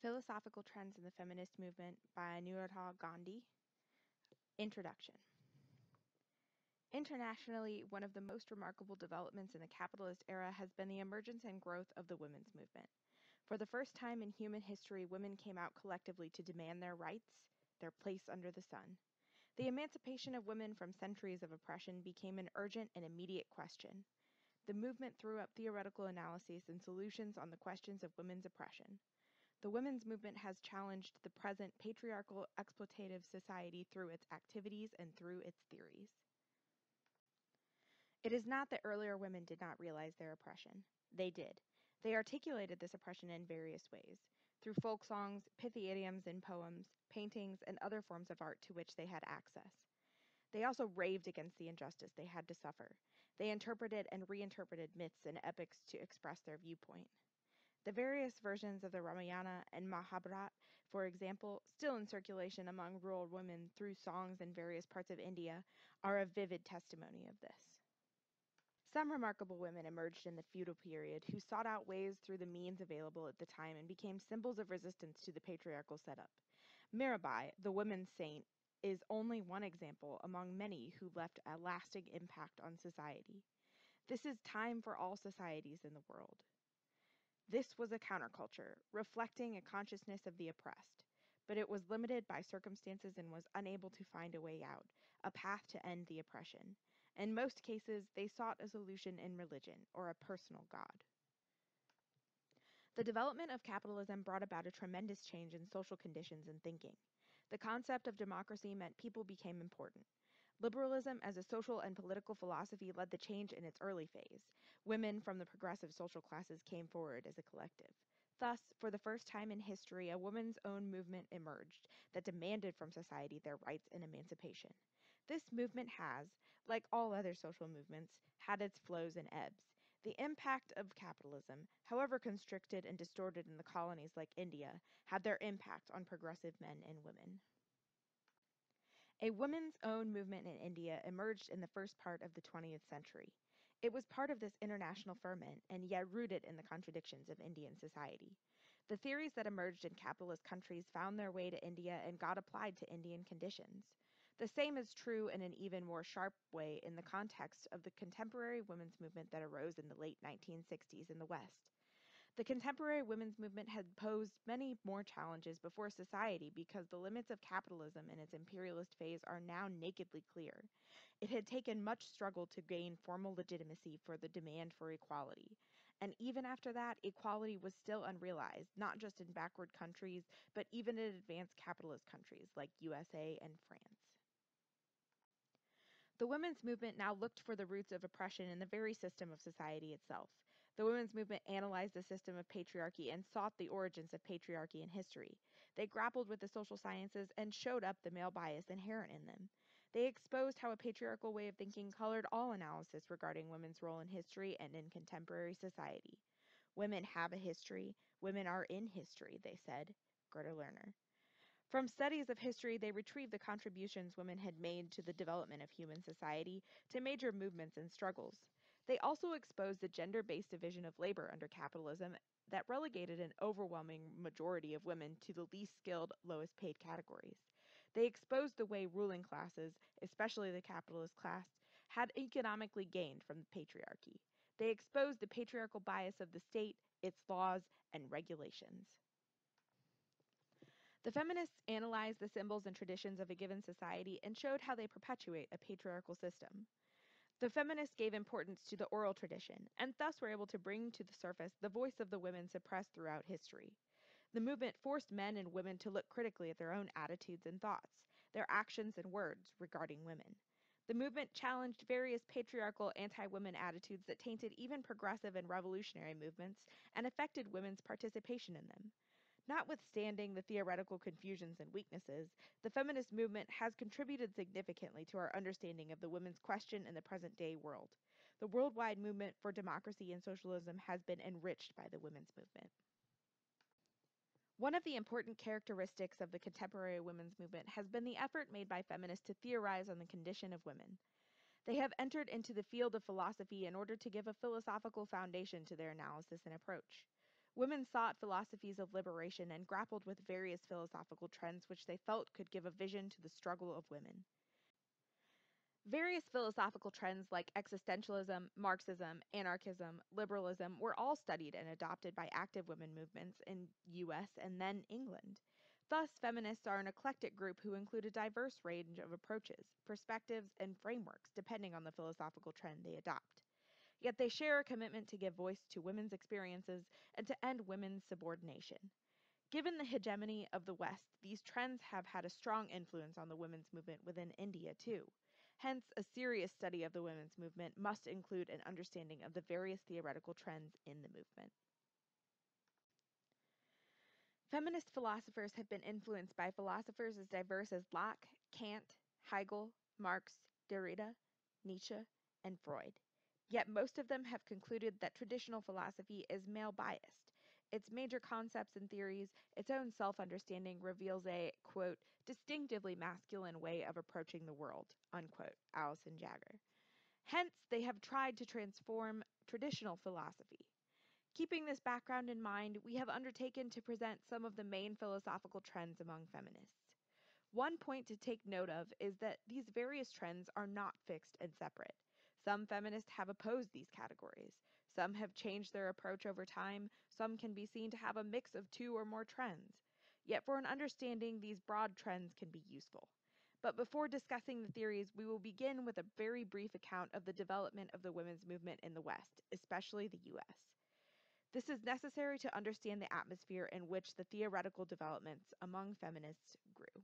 Philosophical Trends in the Feminist Movement by Anuradha Ghandy. Introduction. Internationally, one of the most remarkable developments in the capitalist era has been the emergence and growth of the women's movement. For the first time in human history, women came out collectively to demand their rights, their place under the sun. The emancipation of women from centuries of oppression became an urgent and immediate question. The movement threw up theoretical analyses and solutions on the questions of women's oppression. The women's movement has challenged the present patriarchal exploitative society through its activities and through its theories. It is not that earlier women did not realize their oppression. They did. They articulated this oppression in various ways through folk songs, pithy idioms in poems, paintings, and other forms of art to which they had access. They also raved against the injustice they had to suffer. They interpreted and reinterpreted myths and epics to express their viewpoint. The various versions of the Ramayana and Mahabharata, for example, still in circulation among rural women through songs in various parts of India, are a vivid testimony of this. Some remarkable women emerged in the feudal period who sought out ways through the means available at the time and became symbols of resistance to the patriarchal setup. Mirabai, the women's saint, is only one example among many who left a lasting impact on society. This is time for all societies in the world. This was a counterculture, reflecting a consciousness of the oppressed, but it was limited by circumstances and was unable to find a way out, a path to end the oppression. In most cases, they sought a solution in religion or a personal God. The development of capitalism brought about a tremendous change in social conditions and thinking. The concept of democracy meant people became important. Liberalism as a social and political philosophy led the change in its early phase. Women from the progressive social classes came forward as a collective. Thus, for the first time in history, a woman's own movement emerged that demanded from society their rights and emancipation. This movement has, like all other social movements, had its flows and ebbs. The impact of capitalism, however constricted and distorted in the colonies like India, had their impact on progressive men and women. A women's own movement in India emerged in the first part of the 20th century. It was part of this international ferment and yet rooted in the contradictions of Indian society. The theories that emerged in capitalist countries found their way to India and got applied to Indian conditions. The same is true in an even more sharp way in the context of the contemporary women's movement that arose in the late 1960s in the West. The contemporary women's movement had posed many more challenges before society because the limits of capitalism in its imperialist phase are now nakedly clear. It had taken much struggle to gain formal legitimacy for the demand for equality. And even after that, equality was still unrealized, not just in backward countries, but even in advanced capitalist countries like USA and France. The women's movement now looked for the roots of oppression in the very system of society itself. The women's movement analyzed the system of patriarchy and sought the origins of patriarchy in history. They grappled with the social sciences and showed up the male bias inherent in them. They exposed how a patriarchal way of thinking colored all analysis regarding women's role in history and in contemporary society. Women have a history, women are in history, they said. Gerda Lerner. From studies of history, they retrieved the contributions women had made to the development of human society, to major movements and struggles. They also exposed the gender based division of labor under capitalism that relegated an overwhelming majority of women to the least skilled, lowest paid categories. They exposed the way ruling classes, especially the capitalist class, had economically gained from the patriarchy. They exposed the patriarchal bias of the state, its laws, and regulations. The feminists analyzed the symbols and traditions of a given society and showed how they perpetuate a patriarchal system. The feminists gave importance to the oral tradition, and thus were able to bring to the surface the voice of the women suppressed throughout history. The movement forced men and women to look critically at their own attitudes and thoughts, their actions and words regarding women. The movement challenged various patriarchal anti women attitudes that tainted even progressive and revolutionary movements and affected women's participation in them. Notwithstanding the theoretical confusions and weaknesses, the feminist movement has contributed significantly to our understanding of the women's question in the present day world. The worldwide movement for democracy and socialism has been enriched by the women's movement. One of the important characteristics of the contemporary women's movement has been the effort made by feminists to theorize on the condition of women. They have entered into the field of philosophy in order to give a philosophical foundation to their analysis and approach. Women sought philosophies of liberation and grappled with various philosophical trends which they felt could give a vision to the struggle of women. Various philosophical trends like existentialism, Marxism, anarchism, liberalism were all studied and adopted by active women movements in US and then England. Thus, feminists are an eclectic group who include a diverse range of approaches, perspectives, and frameworks depending on the philosophical trend they adopt. Yet they share a commitment to give voice to women's experiences and to end women's subordination. Given the hegemony of the West, these trends have had a strong influence on the women's movement within India, too. Hence, a serious study of the women's movement must include an understanding of the various theoretical trends in the movement. Feminist philosophers have been influenced by philosophers as diverse as Locke, Kant, Hegel, Marx, Derrida, Nietzsche, and Freud. Yet most of them have concluded that traditional philosophy is male biased. Its major concepts and theories, its own self understanding reveals a, quote, distinctively masculine way of approaching the world, unquote, Alison Jaggar. Hence, they have tried to transform traditional philosophy. Keeping this background in mind, we have undertaken to present some of the main philosophical trends among feminists. One point to take note of is that these various trends are not fixed and separate. Some feminists have opposed these categories. Some have changed their approach over time. Some can be seen to have a mix of two or more trends. Yet, for an understanding, these broad trends can be useful. But before discussing the theories, we will begin with a very brief account of the development of the women's movement in the West, especially the US. This is necessary to understand the atmosphere in which the theoretical developments among feminists grew.